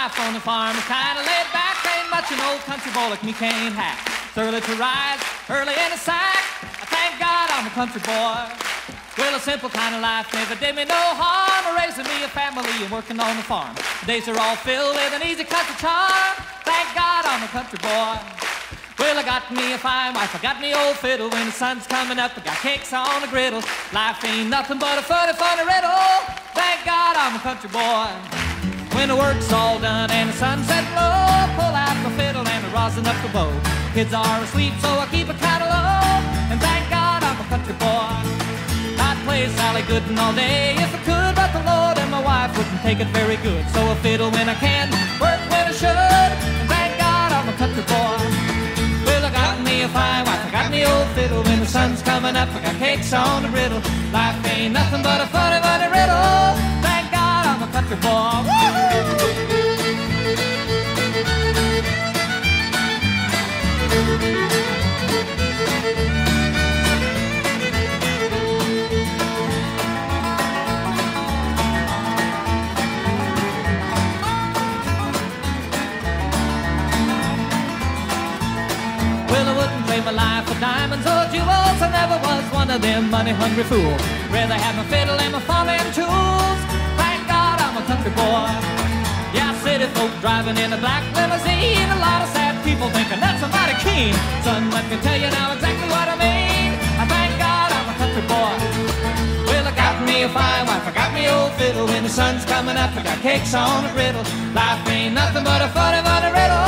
life on the farm is kinda laid back. Ain't much an old country boy like me can't hack. It's early to rise, early in the sack. I thank God I'm a country boy. Well, a simple kind of life never did me no harm. Raising me a family and working on the farm. Days are all filled with an easy country charm. Thank God I'm a country boy. Well, I got me a fine wife, I got me old fiddle. When the sun's coming up, I got cakes on the griddle. Life ain't nothing but a funny, funny riddle. Thank God I'm a country boy. When the work's all done and the sunset low, pull out the fiddle and the rosin up the bow. Kids are asleep, so I keep a low. And thank God I'm a country boy. I'd play Sally Gooden all day if I could, but the Lord and my wife wouldn't take it very good. So I fiddle when I can, work when I should. And thank God I'm a country boy. Well, I got me a fine wife, I got me old fiddle. When the sun's coming up, I got cakes on the griddle. Life ain't nothing but a funny, funny riddle. Thank God I'm a country boy. Diamonds or jewels. I never was one of them money-hungry fools. Rather have my fiddle and my farming tools. Thank God I'm a country boy. Yeah, city folk driving in a black limousine. A lot of sad people thinking that's a mighty keen. Son, let me tell you now exactly what I mean. I thank God I'm a country boy. Well, I got me a fine wife, I got me old fiddle. When the sun's coming up, I got cakes on the griddle. Life ain't nothing but a funny, funny riddle.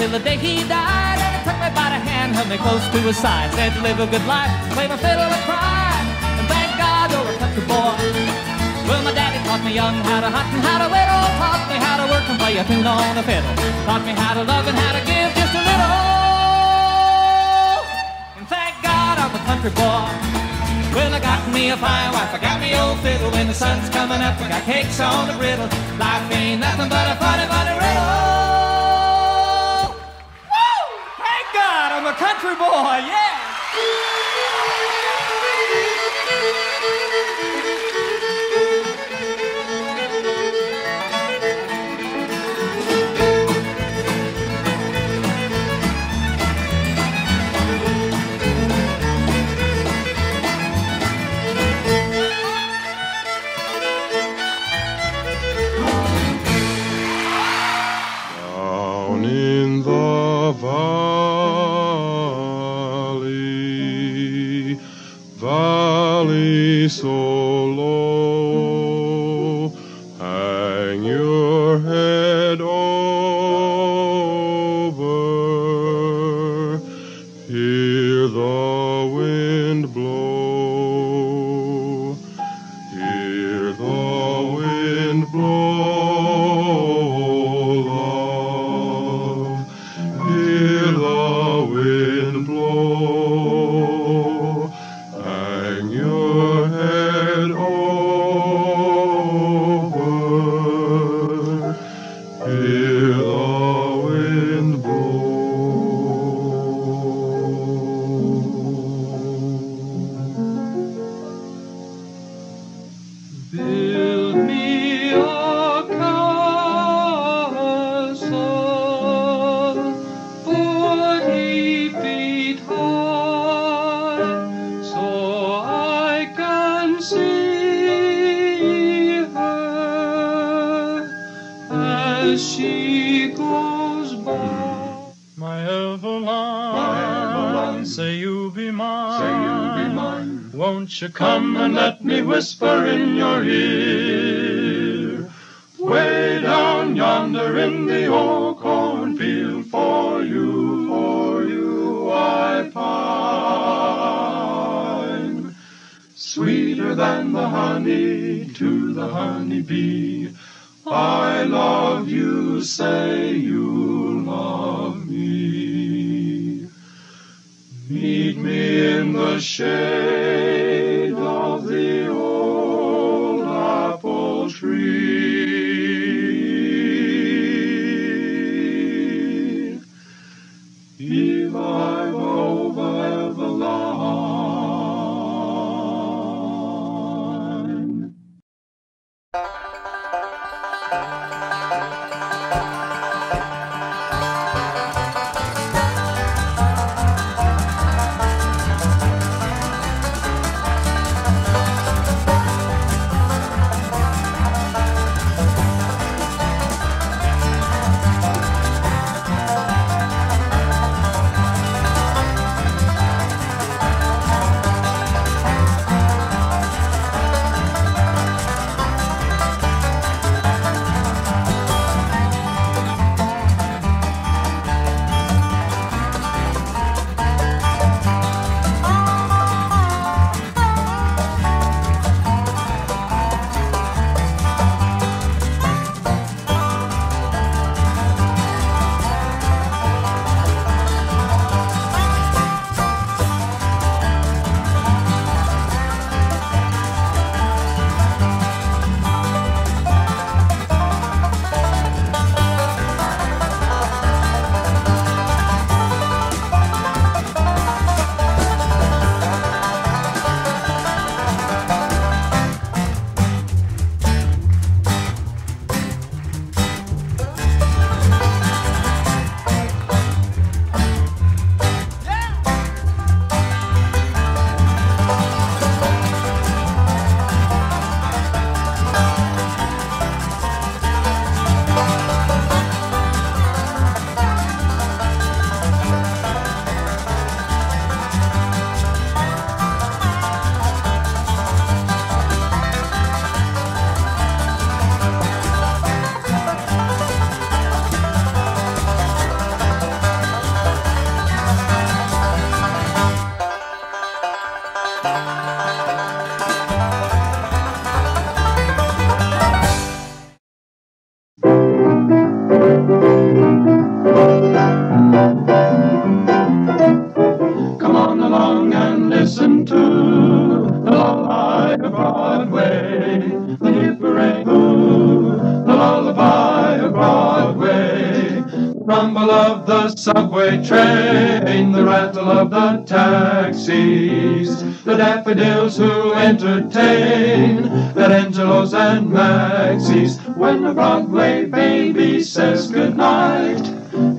Till the day he died. And he took me by the hand, held me close to his side. Said to live a good life, play my fiddle and cry. And thank God you're a country boy. Well, my daddy taught me young how to hunt and how to whittle. Taught me how to work and play a tune on the fiddle. Taught me how to love and how to give just a little. And thank God I'm a country boy. Well, I got me a fine wife, I got me old fiddle. When the sun's coming up, I got cakes on the griddle. Life ain't nothing but a funny, funny riddle. Country boy, yeah! Be mine. Say you be mine. Won't you come and let me whisper in your ear? Way down yonder in the old cornfield, for you, for you I pine. Sweeter than the honey to the honey bee. I love you, say you me in the shade entertain at Angelo's and Maxie's. When the Broadway baby says goodnight,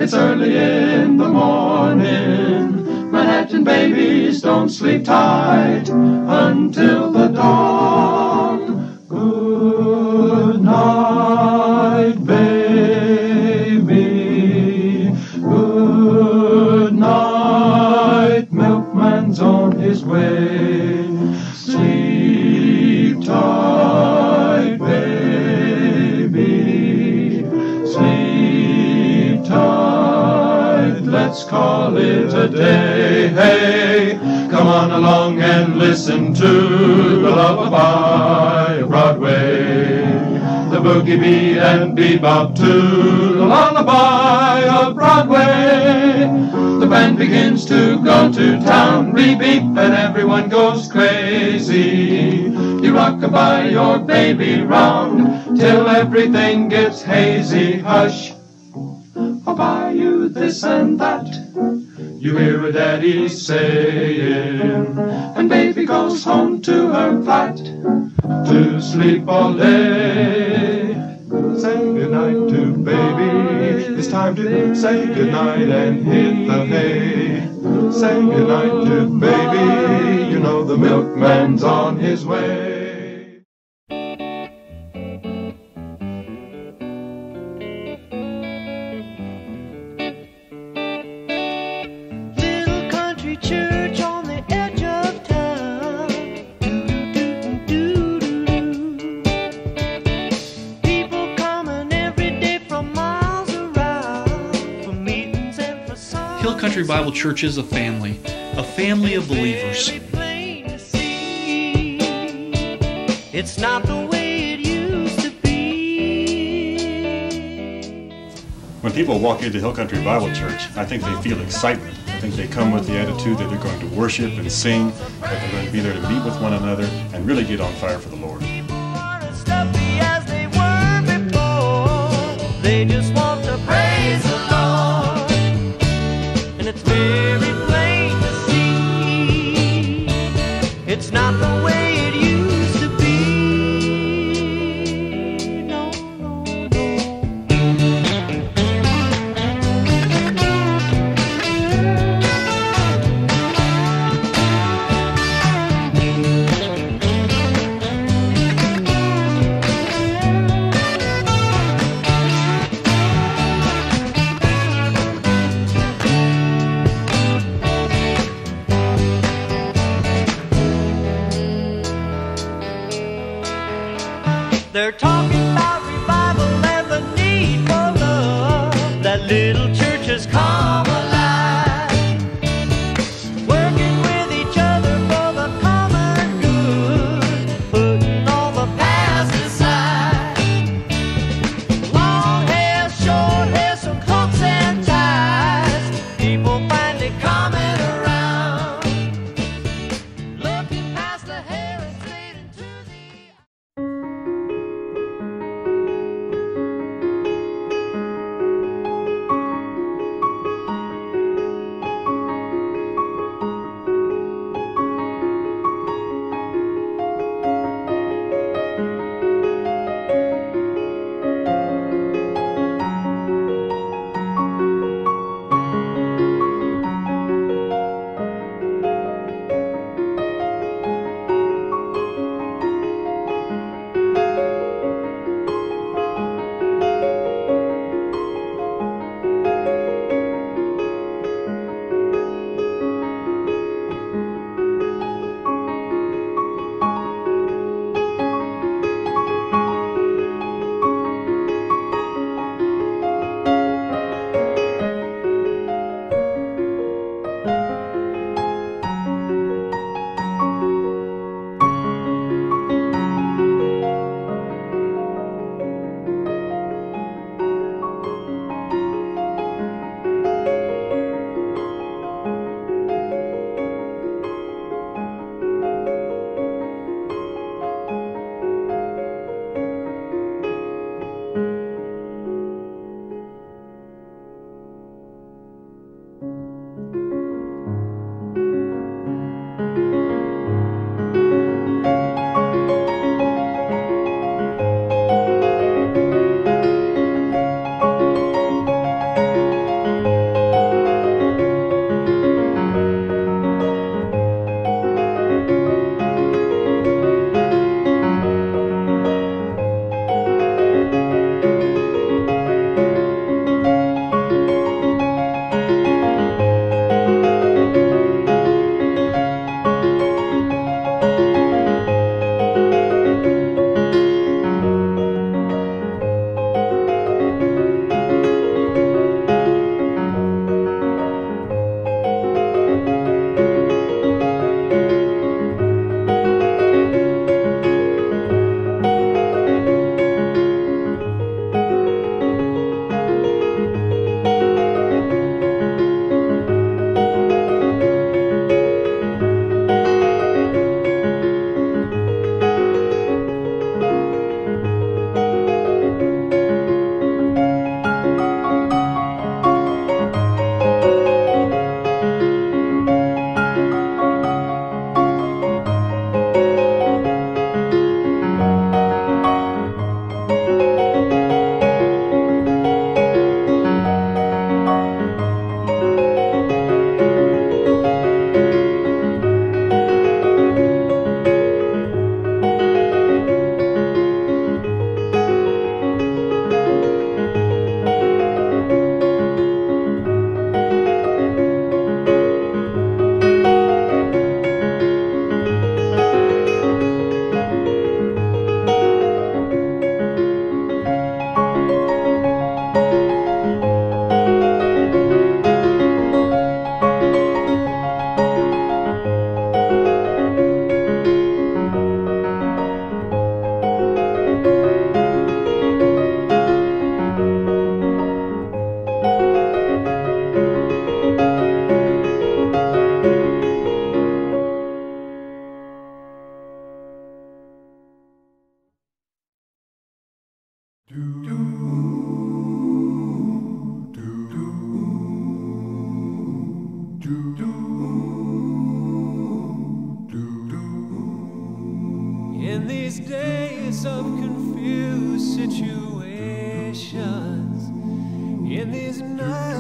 it's early in the morning. Manhattan babies don't sleep tight until the dawn. Hey, come on along and listen to the lullaby of Broadway. The boogie beat and bebop to the lullaby of Broadway. The band begins to go to town, re-beep, and everyone goes crazy. You rock-a-bye your baby round till everything gets hazy. Hush, I'll buy you this and that. You hear a daddy saying, and baby goes home to her flat to sleep all day. Say goodnight to baby. It's time to say goodnight and hit the hay. Say goodnight to baby. You know the milkman's on his way. Bible Church is a family, a family of believers. It's not the way it used to be. When people walk into Hill Country Bible Church, I think they feel excitement. I think they come with the attitude that they're going to worship and sing, that they're going to be there to meet with one another and really get on fire for the Lord. They just want to praise It's not the way They're talking about revival and the need for love. That little in these nights.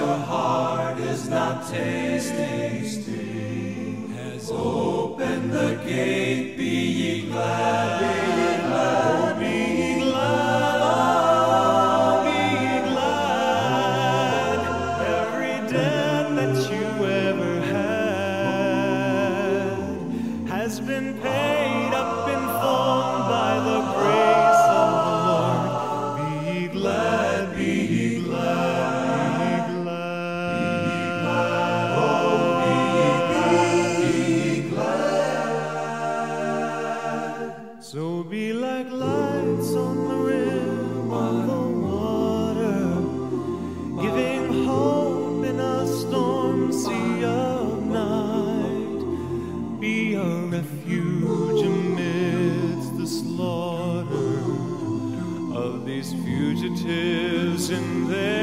your heart is not tasting. Has opened the gate, be ye glad. these fugitives in their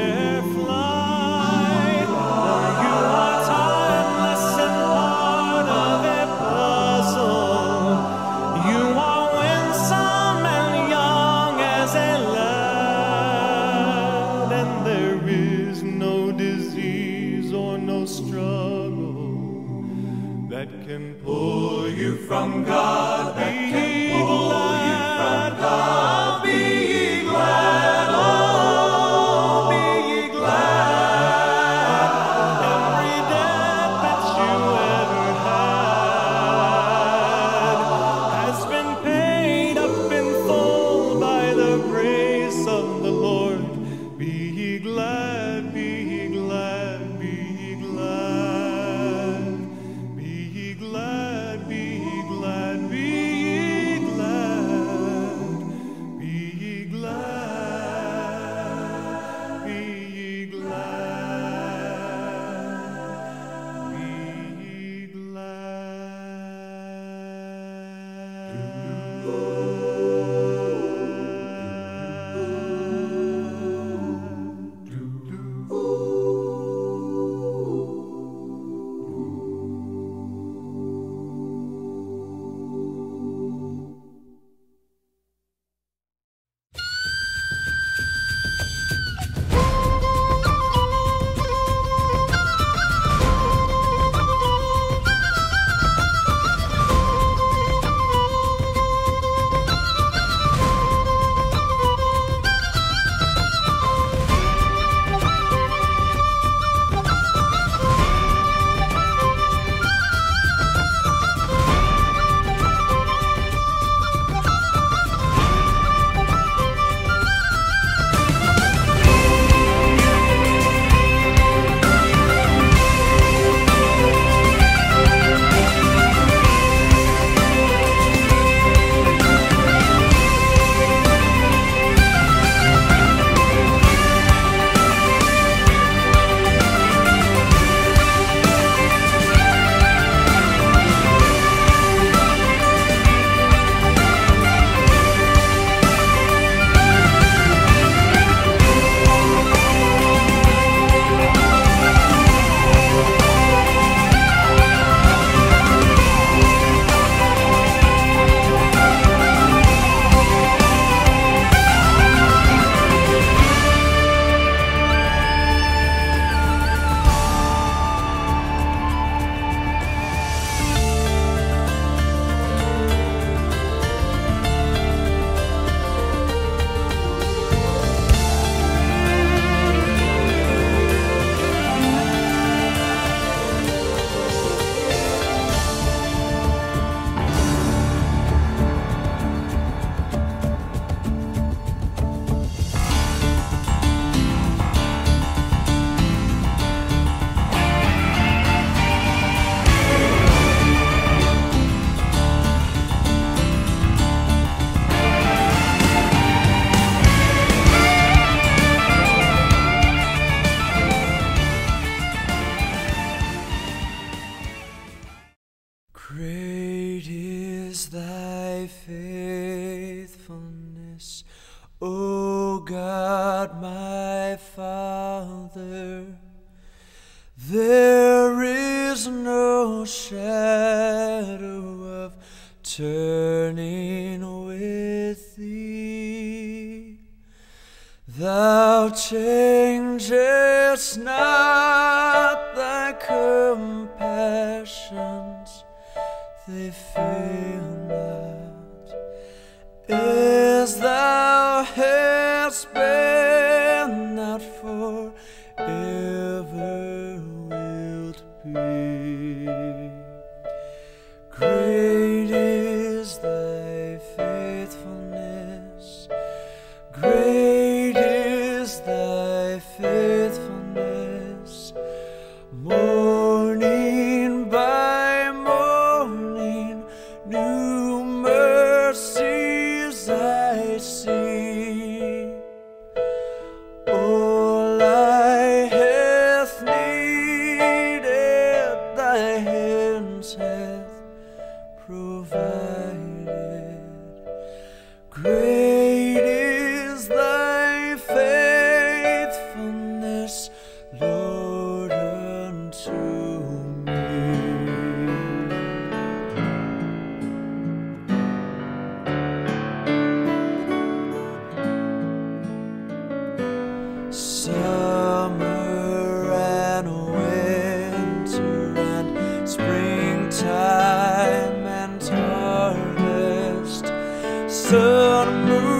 Great is thy faithfulness, O God my Father. There is no shadow of turning with thee. Thou changest not thy command. sun and moon.